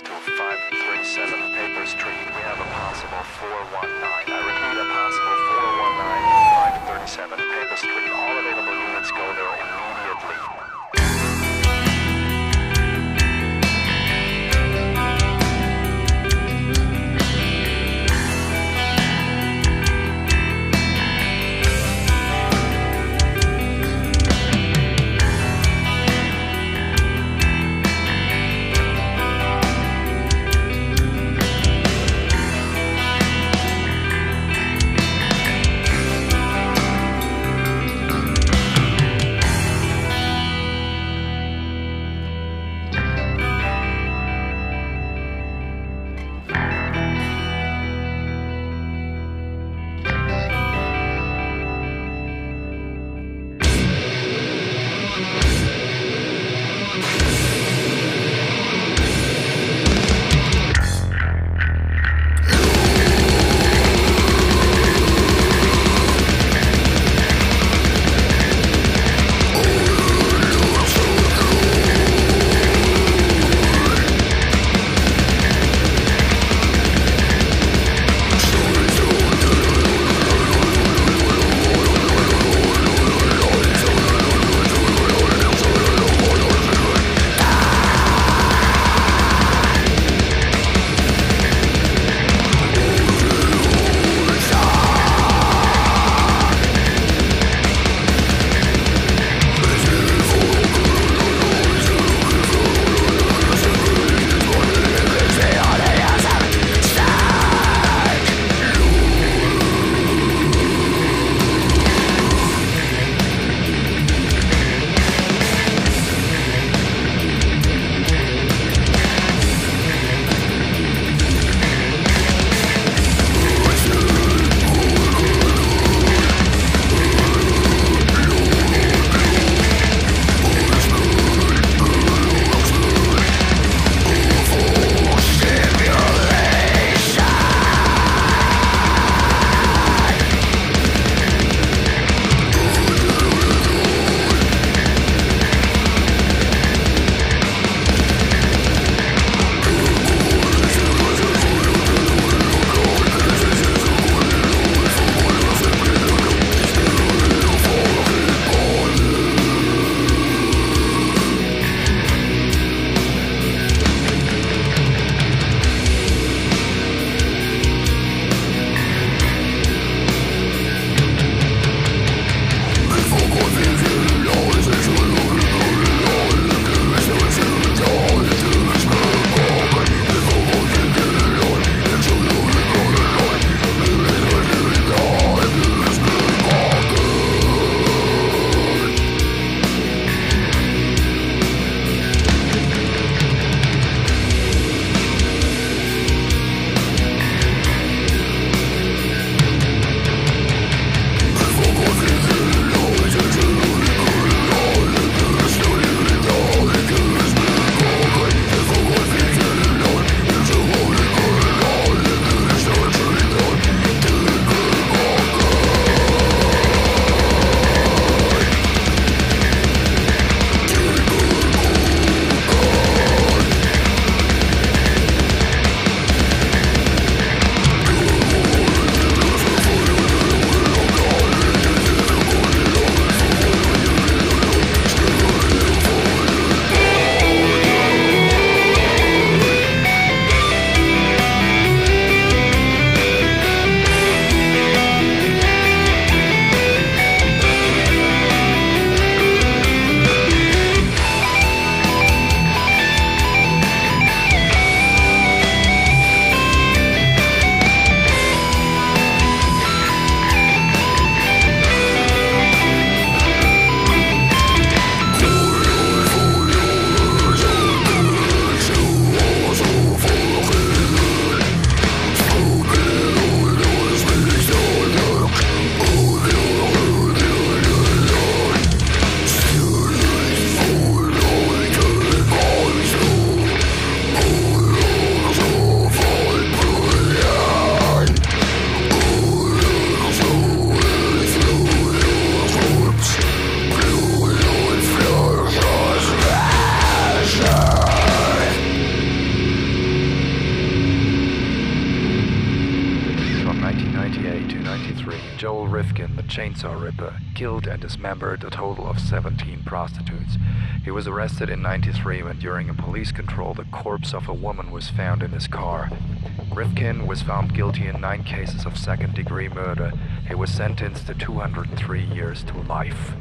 to 537 Paper Street. We have a possible 419. I repeat, a possible 419 1993, Joel Rifkin, the Chainsaw Ripper, killed and dismembered a total of 17 prostitutes. He was arrested in 93 when during a police control the corpse of a woman was found in his car. Rifkin was found guilty in nine cases of second degree murder. He was sentenced to 203 years to life.